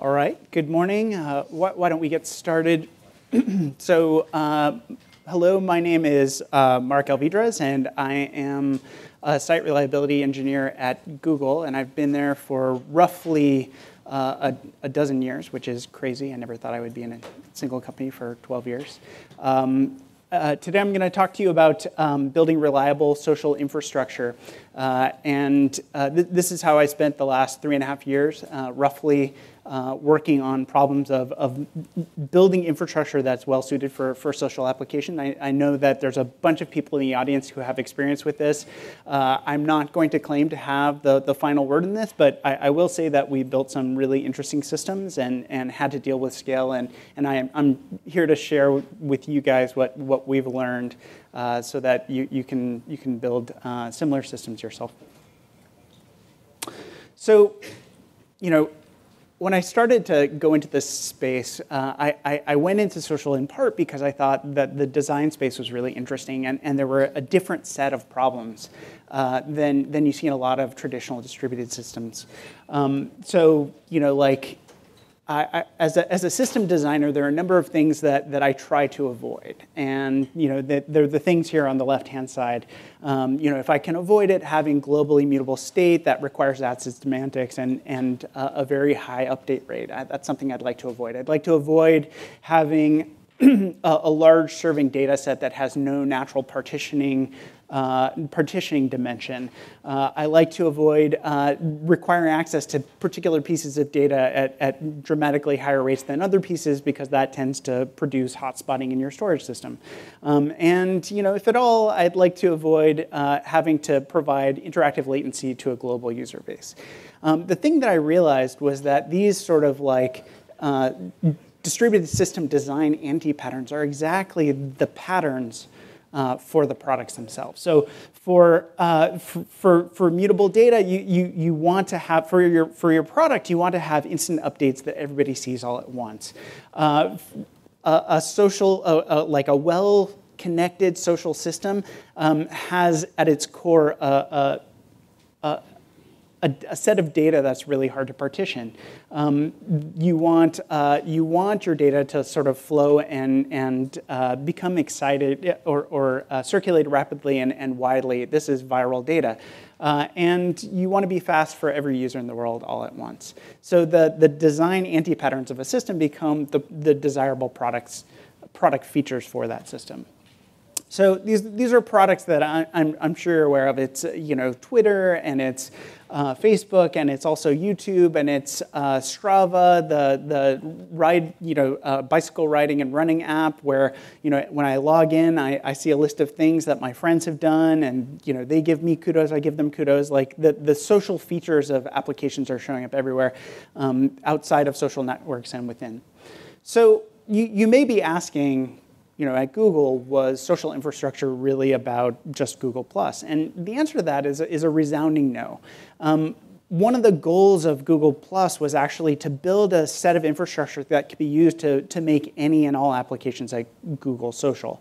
All right, good morning. Uh, why, why, don't we get started? so, uh, hello, my name is uh, Marc Alvidrez, and I am a site reliability engineer at Google, and I've been there for roughly uh, a, a, dozen years, which is crazy. I never thought I would be in a single company for 12 years. Um, uh, today I'm going to talk to you about um, building reliable social infrastructure. Uh, and uh, th this is how I spent the last three and a half years, uh, roughly uh, working on problems of, of building infrastructure that's well suited for, for social application. I, I, know that there's a bunch of people in the audience who have experience with this. Uh, I'm not going to claim to have the, the final word in this, but I, I, will say that we built some really interesting systems and, and had to deal with scale. And, and I am, I'm here to share with you guys what, what we've learned uh, so that you, you, can, you can build uh, similar systems yourself. So, you know, when I started to go into this space, uh, I, I, went into social in part because I thought that the design space was really interesting and, and there were a different set of problems uh, than, than you see in a lot of traditional distributed systems. Um, so, you know, like I, as, a, as a system designer, there are a number of things that, that I try to avoid. And you know, the, they're the things here on the left-hand side. Um, you know, if I can avoid it, having globally mutable state that requires ACID semantics and, and uh, a very high update rate, I, that's something I'd like to avoid. I'd like to avoid having a, a, large serving data set that has no natural partitioning uh, partitioning dimension. Uh, I like to avoid uh, requiring access to particular pieces of data at, at, dramatically higher rates than other pieces because that tends to produce hotspotting in your storage system. Um, and you know, if at all, I'd like to avoid uh, having to provide interactive latency to a global user base. Um, the thing that I realized was that these sort of like uh, distributed system design anti-patterns are exactly the patterns uh, for the products themselves. So for, uh, for, for, mutable data, you, you, you want to have, for your, for your product, you want to have instant updates that everybody sees all at once. Uh, a, a, social, a, a, like a well connected social system um, has at its core a, a, a, a, set of data that's really hard to partition. Um, you, want, uh, you want your data to sort of flow and, and uh, become excited or, or uh, circulate rapidly and, and widely. This is viral data. Uh, and you want to be fast for every user in the world all at once. So the, the design anti-patterns of a system become the, the desirable products, product features for that system. So these, these are products that I, am I'm sure you're aware of. It's you know Twitter and it's uh, Facebook and it's also YouTube and it's uh, Strava, the the ride you know uh, bicycle riding and running app where you know when I log in I, I see a list of things that my friends have done and you know they give me kudos I give them kudos like the the social features of applications are showing up everywhere um, outside of social networks and within. So you, you may be asking you know, at Google, was social infrastructure really about just Google Plus? And the answer to that is, is a resounding no. Um, one of the goals of Google Plus was actually to build a set of infrastructure that could be used to, to make any and all applications like Google social.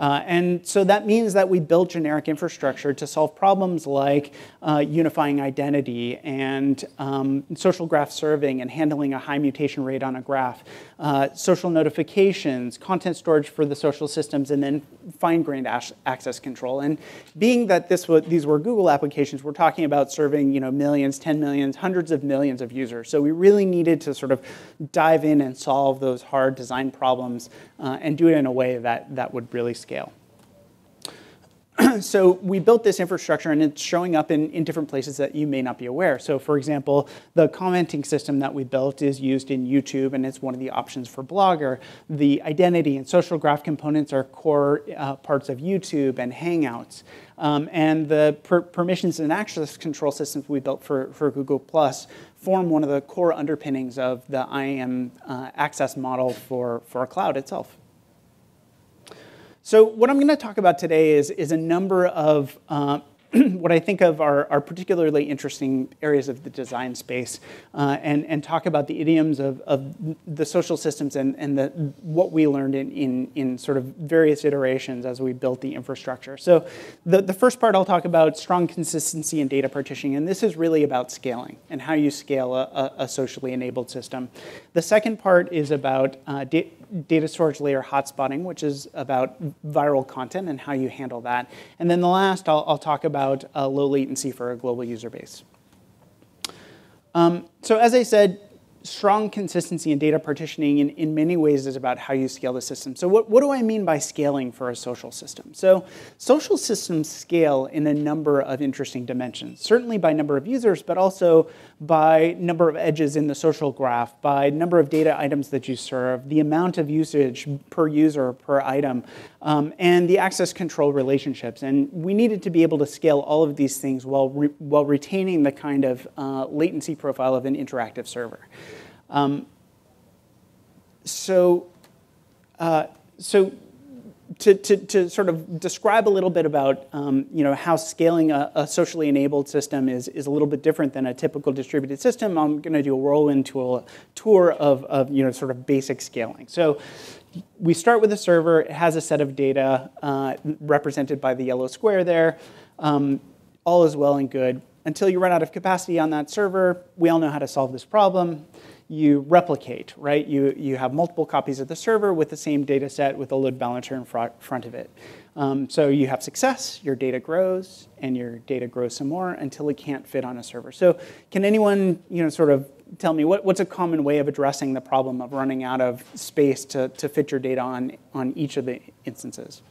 Uh, and so that means that we built generic infrastructure to solve problems like uh, unifying identity and um, social graph serving and handling a high mutation rate on a graph, uh, social notifications, content storage for the social systems, and then fine-grained access control. And being that this was, these were Google applications, we're talking about serving you know, millions, 10 millions, hundreds of millions of users. So we really needed to sort of dive in and solve those hard design problems uh, and do it in a way that, that would really scale. So we built this infrastructure and it's showing up in, in different places that you may not be aware. So for example, the commenting system that we built is used in YouTube and it's one of the options for Blogger. The identity and social graph components are core uh, parts of YouTube and Hangouts. Um, and the per permissions and access control systems we built for, for Google Plus form one of the core underpinnings of the IAM uh, access model for, for cloud itself. So what I'm going to talk about today is, is a number of uh, what I think of are, are particularly interesting areas of the design space uh, and, and talk about the idioms of, of the social systems and, and the, what we learned in, in, in sort of various iterations as we built the infrastructure. So the, the first part I'll talk about strong consistency and data partitioning, and this is really about scaling and how you scale a, a socially enabled system. The second part is about uh, data storage layer hotspotting, which is about viral content and how you handle that. And then the last, I'll, I'll talk about uh, low latency for a global user base. Um, so as I said, strong consistency in data partitioning in, in many ways is about how you scale the system. So what, what do I mean by scaling for a social system? So social systems scale in a number of interesting dimensions, certainly by number of users, but also by number of edges in the social graph, by number of data items that you serve, the amount of usage per user per item, um, and the access control relationships. And we needed to be able to scale all of these things while, re while retaining the kind of uh, latency profile of an interactive server. Um, so, uh, so to, to, to, sort of describe a little bit about um, you know, how scaling a, a, socially enabled system is, is a little bit different than a typical distributed system, I'm going to do a whirlwind tour, tour of, of you know, sort of basic scaling. So we start with a server. It has a set of data uh, represented by the yellow square there. Um, all is well and good. Until you run out of capacity on that server, we all know how to solve this problem you replicate, right? You, you have multiple copies of the server with the same data set with a load balancer in front of it. Um, so you have success, your data grows, and your data grows some more until it can't fit on a server. So can anyone you know, sort of tell me what, what's a common way of addressing the problem of running out of space to, to fit your data on, on each of the instances?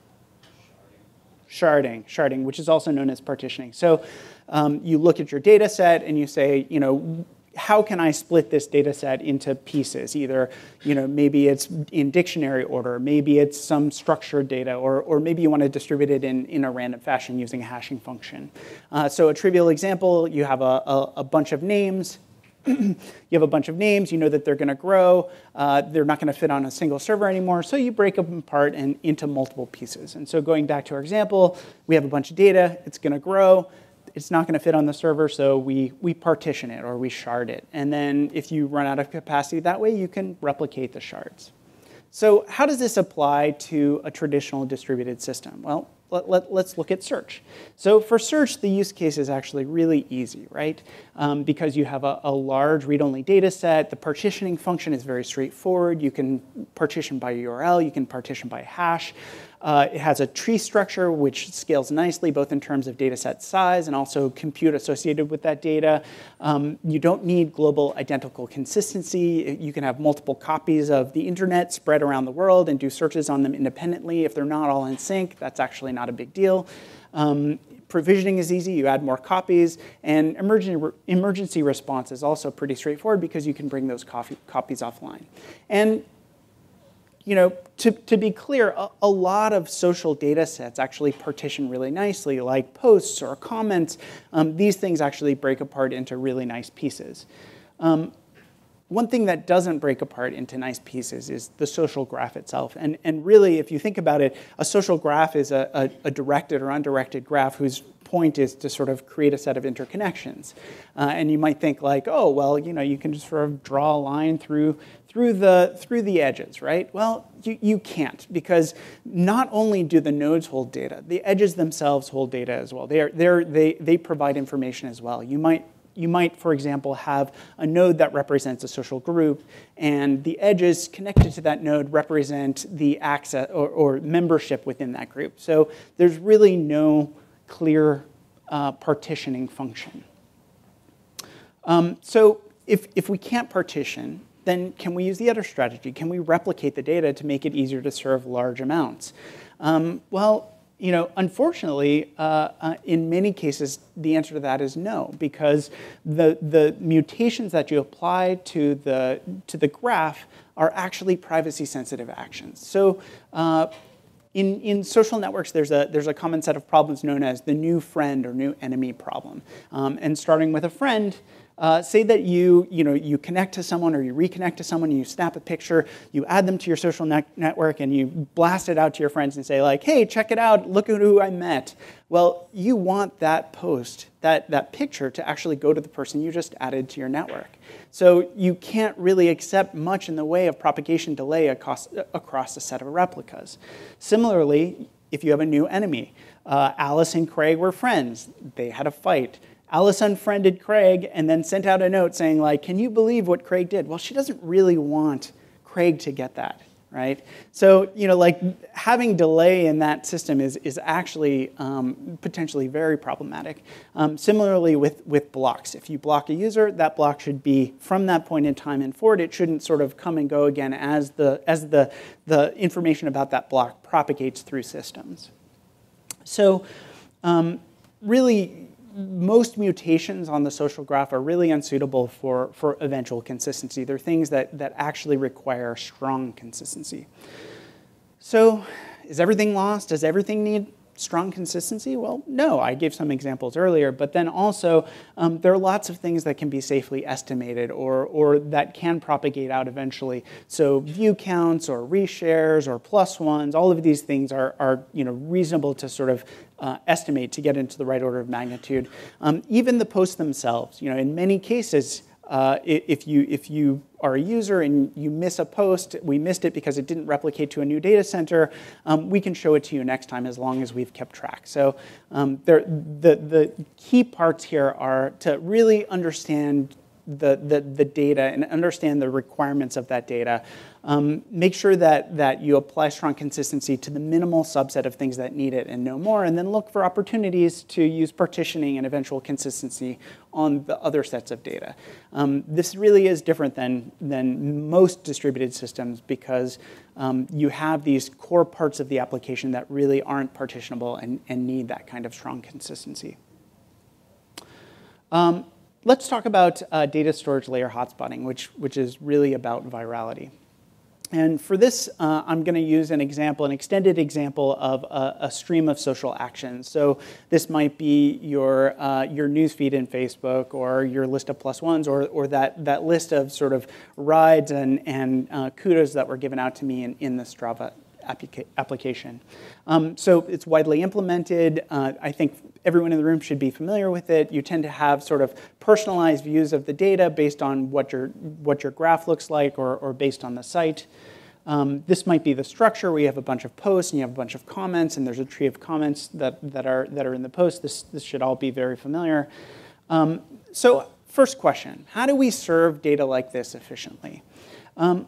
Sharding, sharding, which is also known as partitioning. So um, you look at your data set and you say, you know, how can I split this data set into pieces? Either, you know, maybe it's in dictionary order, maybe it's some structured data, or, or maybe you want to distribute it in, in a random fashion using a hashing function. Uh, so a trivial example, you have a, a, a bunch of names, you have a bunch of names, you know that they're going to grow, uh, they're not going to fit on a single server anymore, so you break them apart and into multiple pieces. And so going back to our example, we have a bunch of data, it's going to grow, it's not going to fit on the server, so we, we partition it or we shard it. And then if you run out of capacity that way, you can replicate the shards. So how does this apply to a traditional distributed system? Well, let, let, let's look at search. So for search, the use case is actually really easy, right? Um, because you have a, a large read-only data set. The partitioning function is very straightforward. You can partition by URL. You can partition by hash. Uh, it has a tree structure which scales nicely both in terms of data set size and also compute associated with that data. Um, you don't need global identical consistency. You can have multiple copies of the internet spread around the world and do searches on them independently. If they're not all in sync, that's actually not a big deal. Um, provisioning is easy, you add more copies, and emergency, emergency response is also pretty straightforward because you can bring those copies offline. And you know, to, to be clear, a, a, lot of social data sets actually partition really nicely, like posts or comments. Um, these things actually break apart into really nice pieces. Um, one thing that doesn't break apart into nice pieces is the social graph itself. And, and really, if you think about it, a social graph is a, a, a directed or undirected graph whose point is to sort of create a set of interconnections. Uh, and you might think like, oh, well, you know, you can just sort of draw a line through through the, through the edges, right? Well, you, you can't because not only do the nodes hold data, the edges themselves hold data as well. They, are, they're, they, they provide information as well. You might, you might, for example, have a node that represents a social group, and the edges connected to that node represent the access or, or membership within that group. So there's really no clear uh, partitioning function. Um, so if, if we can't partition, then can we use the other strategy? Can we replicate the data to make it easier to serve large amounts? Um, well, you know, unfortunately, uh, uh, in many cases, the answer to that is no, because the, the mutations that you apply to the, to the graph are actually privacy-sensitive actions. So uh, in, in social networks, there's a, there's a common set of problems known as the new friend or new enemy problem. Um, and starting with a friend, Uh, say that you, you, know, you connect to someone or you reconnect to someone, you snap a picture, you add them to your social ne- network, and you blast it out to your friends and say, like, hey, check it out, look at who I met. Well, you want that post, that, that picture, to actually go to the person you just added to your network. So you can't really accept much in the way of propagation delay across, across a set of replicas. Similarly, if you have a new enemy, uh, Alice and Craig were friends. They had a fight. Alice unfriended Craig and then sent out a note saying, like, can you believe what Craig did? Well, she doesn't really want Craig to get that, right? So, you know, like having delay in that system is, is actually um, potentially very problematic. Um, similarly with, with blocks. If you block a user, that block should be from that point in time and forward. It shouldn't sort of come and go again as the, as the, the information about that block propagates through systems. So um, really, most mutations on the social graph are really unsuitable for, for eventual consistency. They're things that, that actually require strong consistency. So is everything lost? Does everything need strong consistency? Well, no, I gave some examples earlier, but then also um, there are lots of things that can be safely estimated or, or that can propagate out eventually. So view counts or reshares or plus ones, all of these things are, are you know, reasonable to sort of uh, estimate to get into the right order of magnitude. Um, even the posts themselves, you know, in many cases, uh, if, you, if you are a user and you miss a post, we missed it because it didn't replicate to a new data center, um, we can show it to you next time as long as we've kept track. So um, there, the, the key parts here are to really understand the, the, the data and understand the requirements of that data. Um, make sure that, that you apply strong consistency to the minimal subset of things that need it and no more, and then look for opportunities to use partitioning and eventual consistency on the other sets of data. Um, this really is different than, than most distributed systems because um, you have these core parts of the application that really aren't partitionable and, and need that kind of strong consistency. Um, let's talk about uh, data storage layer hotspotting, which, which is really about virality. And for this, uh, I'm going to use an example, an extended example of a, a, stream of social actions. So this might be your, uh, your newsfeed in Facebook or your list of plus ones or, or that, that list of sort of rides and, and uh, kudos that were given out to me in, in the Strava applica application. Um, so it's widely implemented. Uh, I think everyone in the room should be familiar with it. You tend to have sort of personalized views of the data based on what your, what your graph looks like or, or based on the site. Um, this might be the structure where you have a bunch of posts and you have a bunch of comments and there's a tree of comments that, that, are, that are in the post. This, this should all be very familiar. Um, so first question, how do we serve data like this efficiently? Um,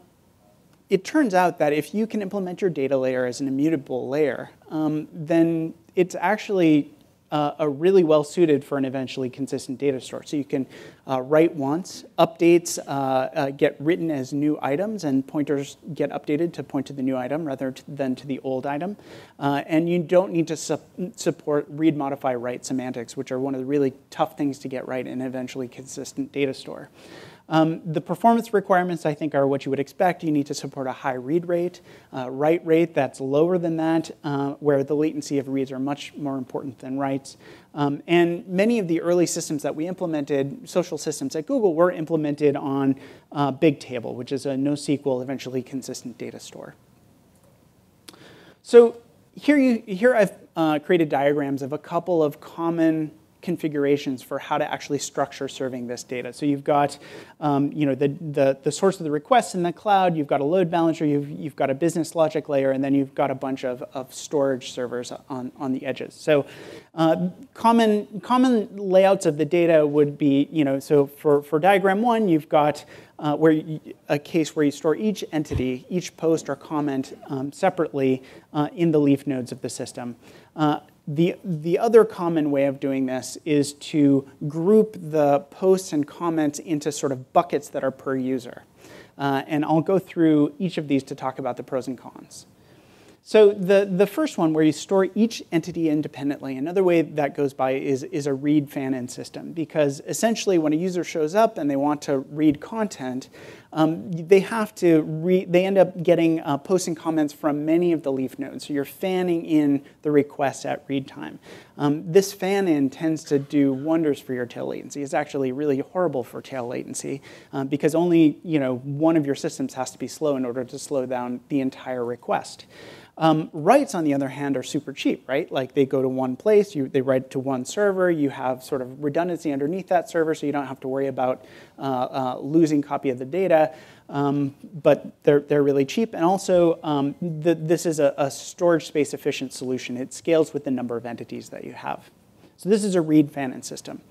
it turns out that if you can implement your data layer as an immutable layer, um, then it's actually uh, really well suited for an eventually consistent data store. So you can uh, write once, updates uh, uh get written as new items, and pointers get updated to point to the new item rather than to the old item. Uh, and you don't need to su support read, modify, write semantics, which are one of the really tough things to get right in an eventually consistent data store. Um, the performance requirements, I think, are what you would expect. You need to support a high read rate, uh, write rate that's lower than that, uh, where the latency of reads are much more important than writes. Um, and many of the early systems that we implemented, social systems at Google, were implemented on uh, Bigtable, which is a NoSQL, eventually consistent data store. So here, you, here I've uh, created diagrams of a couple of common configurations for how to actually structure serving this data. So you've got um, you know, the, the, the, source of the requests in the cloud, you've got a load balancer, you've, you've got a business logic layer, and then you've got a bunch of, of storage servers on, on the edges. So uh, common, common layouts of the data would be, you know, so for, for diagram one, you've got uh, where you, a case where you store each entity, each post or comment um, separately uh, in the leaf nodes of the system. Uh, the, the other common way of doing this is to group the posts and comments into sort of buckets that are per user. Uh, and I'll go through each of these to talk about the pros and cons. So the, the first one, where you store each entity independently, another way that goes by is, is a read fan-in system. Because essentially, when a user shows up and they want to read content, um, they have to read, they end up getting uh, posts and comments from many of the leaf nodes. So you're fanning in the requests at read time. Um, this fan-in tends to do wonders for your tail latency. It's actually really horrible for tail latency um, because only you know, one of your systems has to be slow in order to slow down the entire request. Um, writes, on the other hand, are super cheap, right? Like they go to one place, you, they write to one server, you have sort of redundancy underneath that server, so you don't have to worry about uh, uh, losing copy of the data. Um, but they're, they're really cheap. And also, um, the, this is a, a storage space efficient solution. It scales with the number of entities that you have. So this is a read fan-in system.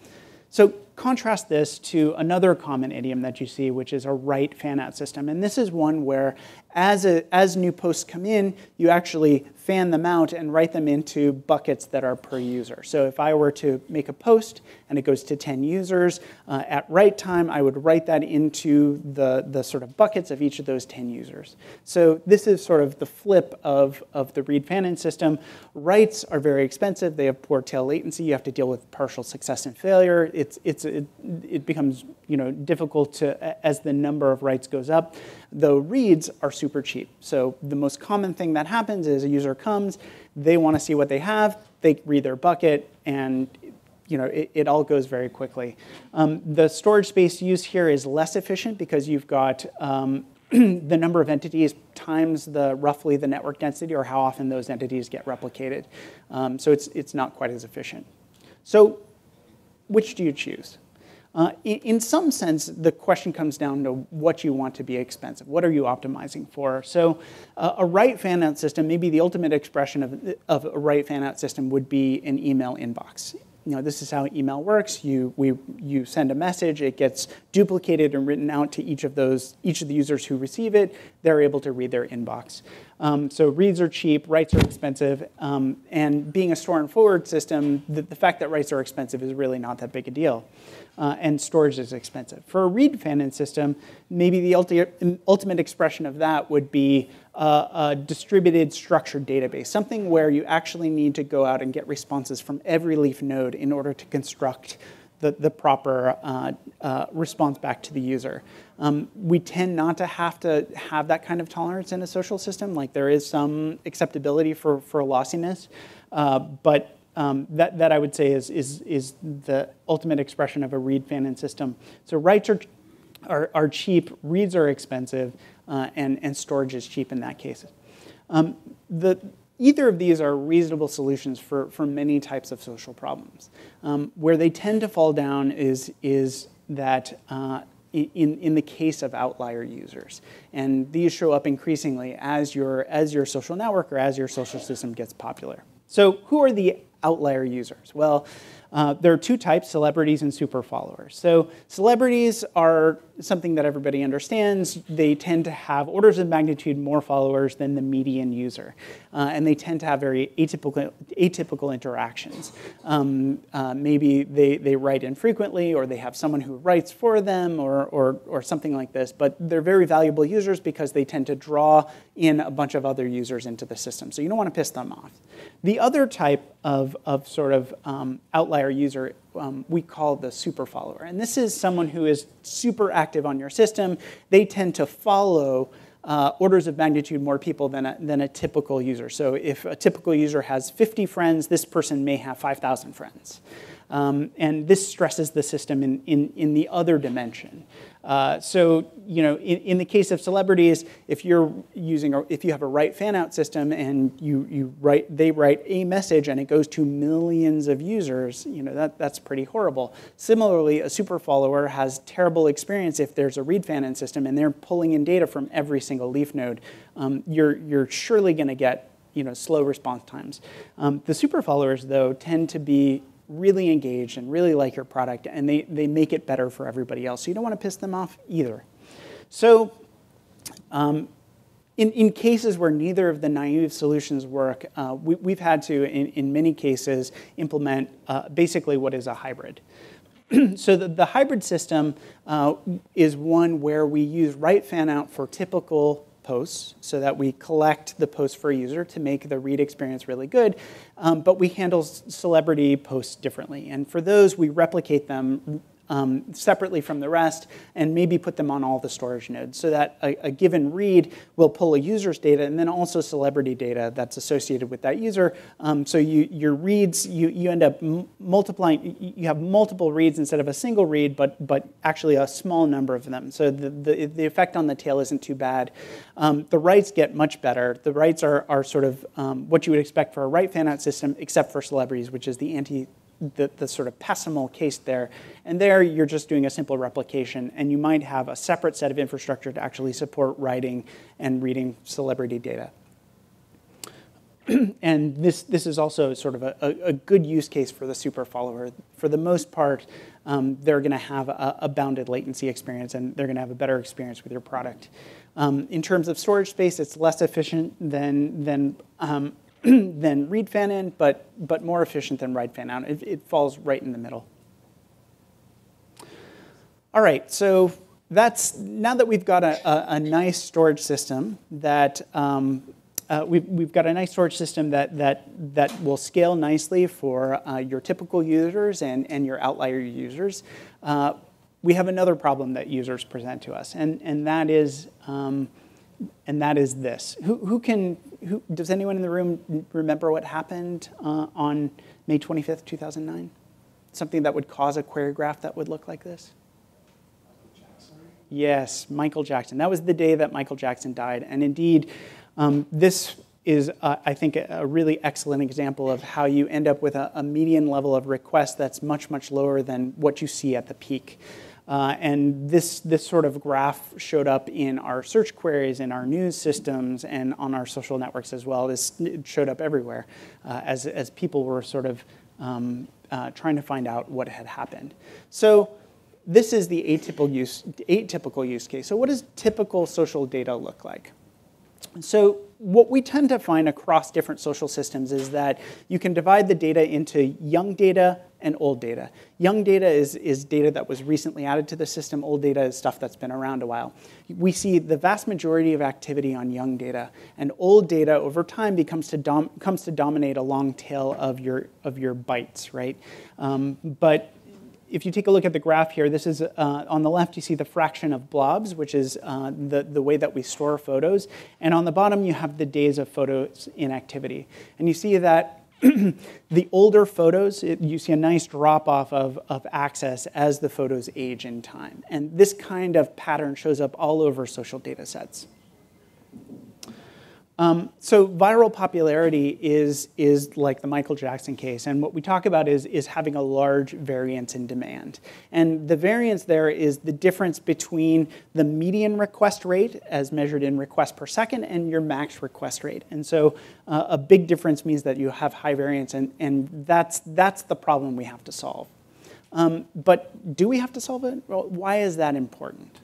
So contrast this to another common idiom that you see, which is a write fan-out system. And this is one where as, a, as new posts come in, you actually fan them out and write them into buckets that are per user. So if I were to make a post and it goes to 10 users, uh, at write time, I would write that into the, the sort of buckets of each of those 10 users. So this is sort of the flip of, of the read fan-in system. Writes are very expensive. They have poor tail latency. You have to deal with partial success and failure. It's, it's, it, it becomes you know, difficult to, as the number of writes goes up, though reads are super cheap. So the most common thing that happens is a user comes, they want to see what they have, they read their bucket, and you know, it, it all goes very quickly. Um, the storage space used here is less efficient because you've got um, the number of entities times the roughly the network density or how often those entities get replicated. Um, so it's, it's not quite as efficient. So which do you choose? Uh, in, in, some sense, the question comes down to what you want to be expensive. What are you optimizing for? So uh, a write fan-out system, maybe the ultimate expression of, of a write fan-out system would be an email inbox you know, this is how email works. You, we, you send a message, it gets duplicated and written out to each of those, each of the users who receive it. They're able to read their inbox. Um, so reads are cheap, writes are expensive, um, and being a store and forward system, the, the, fact that writes are expensive is really not that big a deal. Uh, and storage is expensive. For a read fan-in system, maybe the ulti ultimate expression of that would be a distributed structured database, something where you actually need to go out and get responses from every leaf node in order to construct the, the proper uh, uh, response back to the user. Um, we tend not to have to have that kind of tolerance in a social system. Like there is some acceptability for, for lossiness, uh, but um, that, that I would say is, is, is the ultimate expression of a read fan-in system. So writes are, are, are cheap, reads are expensive, uh, and, and storage is cheap in that case. Um, the, either of these are reasonable solutions for, for many types of social problems. Um, where they tend to fall down is, is that uh, in, in the case of outlier users. And these show up increasingly as your, as your social network or as your social system gets popular. So who are the outlier users? Well, uh, there are two types, celebrities and super followers. So celebrities are something that everybody understands. They tend to have orders of magnitude more followers than the median user. Uh, and they tend to have very atypical, atypical interactions. Um, uh, maybe they, they write infrequently or they have someone who writes for them or, or, or something like this. But they're very valuable users because they tend to draw in a bunch of other users into the system. So you don't want to piss them off. The other type of, of sort of um, outlier user um, we call the super follower. And this is someone who is super active on your system. They tend to follow uh, orders of magnitude more people than a, than a typical user. So if a typical user has 50 friends, this person may have 5,000 friends. Um, and this stresses the system in, in, in the other dimension. Uh, so, you know, in, in, the case of celebrities, if you're using, if you have a write fan-out system and you, you write, they write a message and it goes to millions of users, you know, that, that's pretty horrible. Similarly, a super follower has terrible experience if there's a read fan-in system and they're pulling in data from every single leaf node. Um, you're, you're surely going to get you know, slow response times. Um, the super followers, though, tend to be really engaged and really like your product, and they, they make it better for everybody else. So you don't want to piss them off either. So um, in, in cases where neither of the naive solutions work, uh, we, have had to, in, in many cases, implement uh, basically what is a hybrid. so the, the, hybrid system uh, is one where we use write fan out for typical posts so that we collect the posts for a user to make the read experience really good, um, but we handle celebrity posts differently. And for those, we replicate them um, separately from the rest and maybe put them on all the storage nodes so that a, a, given read will pull a user's data and then also celebrity data that's associated with that user. Um, so you, your reads, you, you end up multiplying, you have multiple reads instead of a single read, but, but actually a small number of them. So the, the, the effect on the tail isn't too bad. Um, the writes get much better. The writes are, are sort of um, what you would expect for a write fanout system, except for celebrities, which is the anti the, the sort of pessimal case there. And there you're just doing a simple replication, and you might have a separate set of infrastructure to actually support writing and reading celebrity data. and this, this is also sort of a, a, good use case for the super follower. For the most part, um, they're going to have a, a, bounded latency experience, and they're going to have a better experience with your product. Um, in terms of storage space, it's less efficient than, than um, than read fan in, but, but more efficient than write fan out. It, it falls right in the middle. All right, so that's now that we've got a, a, a nice storage system that um, uh, we've, we've got a nice storage system that, that, that will scale nicely for uh, your typical users and, and your outlier users. Uh, we have another problem that users present to us, and, and that is um, and that is this. Who, who can, who, does anyone in the room remember what happened uh, on May 25th, 2009? Something that would cause a query graph that would look like this? Yes, Michael Jackson. That was the day that Michael Jackson died. And indeed, um, this is, uh, I think, a really excellent example of how you end up with a, a median level of request that's much, much lower than what you see at the peak. Uh, and this, this sort of graph showed up in our search queries, in our news systems, and on our social networks as well. This showed up everywhere uh, as, as people were sort of um, uh, trying to find out what had happened. So this is the atypical use, atypical use case. So what does typical social data look like? So what we tend to find across different social systems is that you can divide the data into young data and old data. Young data is, is data that was recently added to the system. Old data is stuff that's been around a while. We see the vast majority of activity on young data, and old data over time becomes to dom- comes to dominate a long tail of your, of your bytes, right? Um, but if you take a look at the graph here, this is uh, on the left, you see the fraction of blobs, which is uh, the, the way that we store photos. And on the bottom, you have the days of photos in activity. And you see that the older photos, it, you see a nice drop off of, of access as the photos age in time. And this kind of pattern shows up all over social data sets. Um, so viral popularity is, is like the Michael Jackson case, and what we talk about is, is having a large variance in demand. And the variance there is the difference between the median request rate, as measured in requests per second, and your max request rate. And so uh, a big difference means that you have high variance, and, and that's, that's the problem we have to solve. Um, but do we have to solve it? Well, why is that important?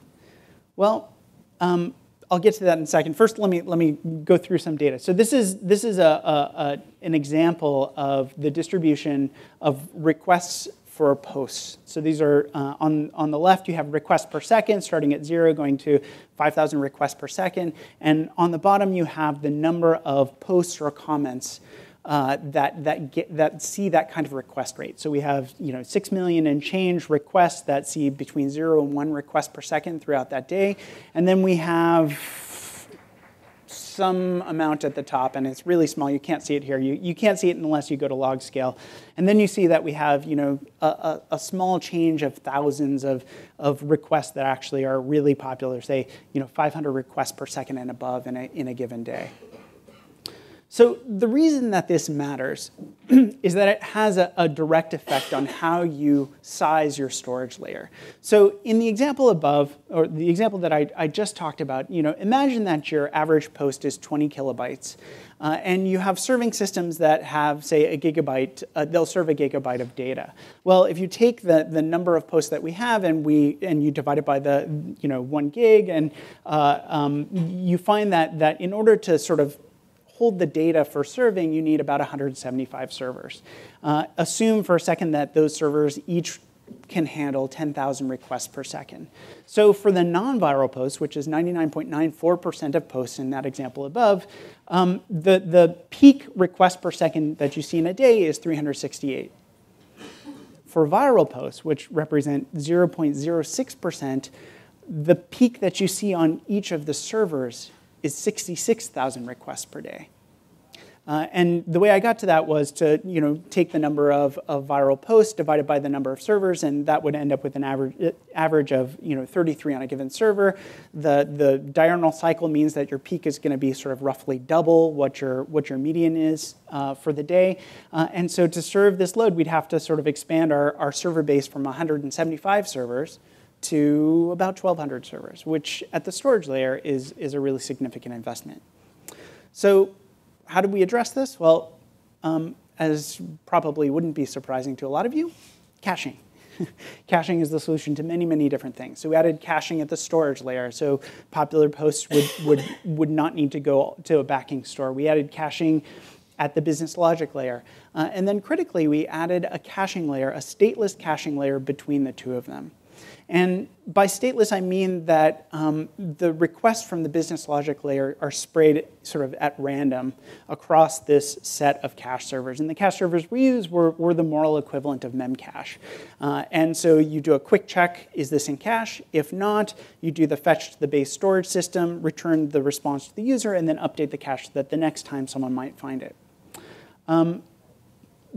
Well, um, I'll get to that in a second. First, let me, let me go through some data. So this is, this is a, a, a an example of the distribution of requests for posts. So these are, uh, on, on the left, you have requests per second, starting at zero, going to 5,000 requests per second. And on the bottom, you have the number of posts or comments uh, that, that, get, that see that kind of request rate. So we have you know, 6 million and change requests that see between 0 and 1 request per second throughout that day. And then we have some amount at the top, and it's really small. You can't see it here. You, you can't see it unless you go to log scale. And then you see that we have you know, a, a, a small change of thousands of, of requests that actually are really popular, say you know, 500 requests per second and above in a, in a given day. So the reason that this matters is that it has a, a, direct effect on how you size your storage layer. So in the example above, or the example that I, I just talked about, you know, imagine that your average post is 20 kilobytes, uh, and you have serving systems that have, say, a gigabyte, uh, they'll serve a gigabyte of data. Well, if you take the, the number of posts that we have and, we, and you divide it by the, you know, one gig, and uh, um, you find that, that in order to sort of hold the data for serving, you need about 175 servers. Uh, assume for a second that those servers each can handle 10,000 requests per second. So for the non-viral posts, which is 99.94% of posts in that example above, um, the, the peak request per second that you see in a day is 368. For viral posts, which represent 0.06%, the peak that you see on each of the servers is 66,000 requests per day. Uh, and the way I got to that was to you know, take the number of, of viral posts divided by the number of servers, and that would end up with an average, uh, average of you know, 33 on a given server. The, the diurnal cycle means that your peak is going to be sort of roughly double what your, what your median is uh, for the day. Uh, and so to serve this load, we'd have to sort of expand our, our server base from 175 servers to about 1,200 servers, which at the storage layer is, is a really significant investment. So how did we address this? Well, um, as probably wouldn't be surprising to a lot of you, caching. caching is the solution to many, many different things. So we added caching at the storage layer, so popular posts would, would, would not need to go to a backing store. We added caching at the business logic layer. Uh, and then critically, we added a caching layer, a stateless caching layer between the two of them. And by stateless, I mean that um, the requests from the business logic layer are sprayed sort of at random across this set of cache servers. And the cache servers we use were, were the moral equivalent of memcache. Uh, and so you do a quick check, is this in cache? If not, you do the fetch to the base storage system, return the response to the user, and then update the cache so that the next time someone might find it. Um,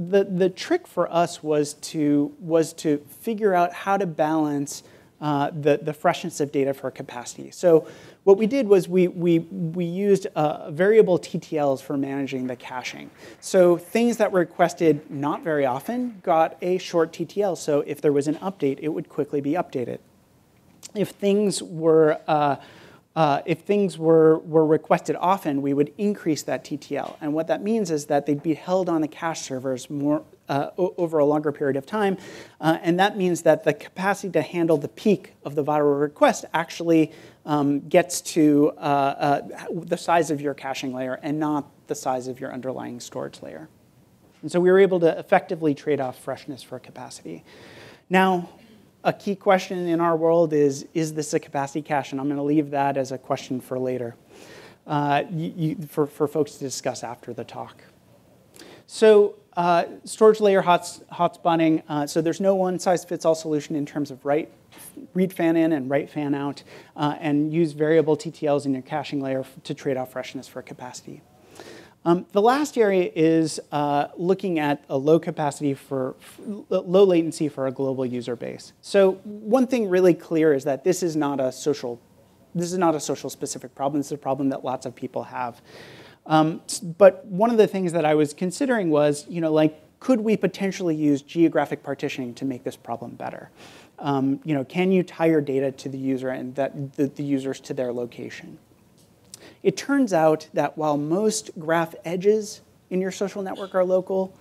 the, the trick for us was to, was to figure out how to balance uh, the, the freshness of data for capacity. So what we did was we, we, we used uh, variable TTLs for managing the caching. So things that were requested not very often got a short TTL. So if there was an update, it would quickly be updated. If things were uh, uh, if things were, were requested often, we would increase that TTL. And what that means is that they'd be held on the cache servers more, uh, over a longer period of time. Uh, and that means that the capacity to handle the peak of the viral request actually um, gets to uh, uh, the size of your caching layer and not the size of your underlying storage layer. And so we were able to effectively trade off freshness for capacity. Now, a key question in our world is, is this a capacity cache? And I'm going to leave that as a question for later, uh, you, you, for, for folks to discuss after the talk. So uh, storage layer hot, hotspotting, uh, so there's no one-size-fits-all solution in terms of write, read fan in and write fan out, uh, and use variable TTLs in your caching layer to trade off freshness for capacity. Um, the last area is uh, looking at a low capacity for, low latency for a global user base. So one thing really clear is that this is not a social, this is not a social specific problem. This is a problem that lots of people have. Um, but one of the things that I was considering was, you know, like, could we potentially use geographic partitioning to make this problem better? Um, you know, can you tie your data to the user and that the, the users to their location? It turns out that while most graph edges in your social network are local,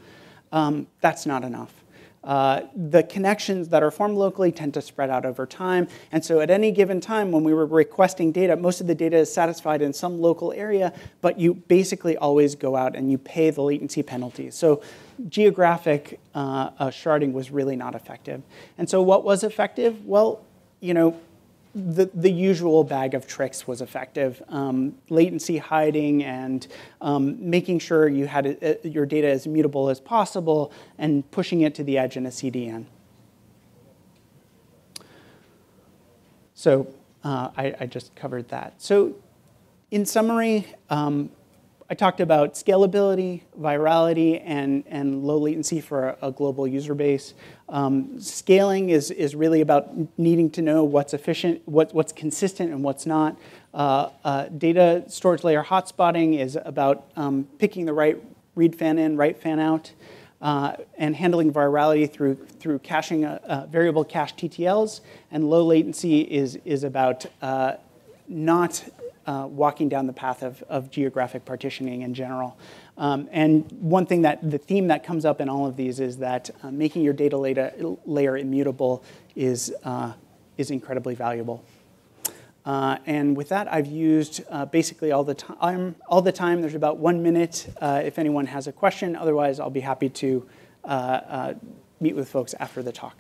um, that's not enough. Uh, the connections that are formed locally tend to spread out over time. And so at any given time when we were requesting data, most of the data is satisfied in some local area, but you basically always go out and you pay the latency penalties. So geographic uh, uh, sharding was really not effective. And so what was effective? Well, you know, the, the usual bag of tricks was effective. Um, latency hiding and um, making sure you had a, a, your data as immutable as possible and pushing it to the edge in a CDN. So uh, I, I, just covered that. So in summary, um, I talked about scalability, virality, and, and low latency for a, a global user base. Um, scaling is, is really about needing to know what's efficient, what, what's consistent, and what's not. Uh, uh, data storage layer hotspotting is about um, picking the right read fan in, write fan out, uh, and handling virality through, through caching uh, uh, variable cache TTLs. And low latency is, is about uh, not uh, walking down the path of, of geographic partitioning in general. Um, and one thing that the theme that comes up in all of these is that uh, making your data layer immutable is, uh, is incredibly valuable. Uh, and with that, I've used uh, basically all the time. All the time. There's about one minute uh, if anyone has a question. Otherwise, I'll be happy to meet with folks after the talk.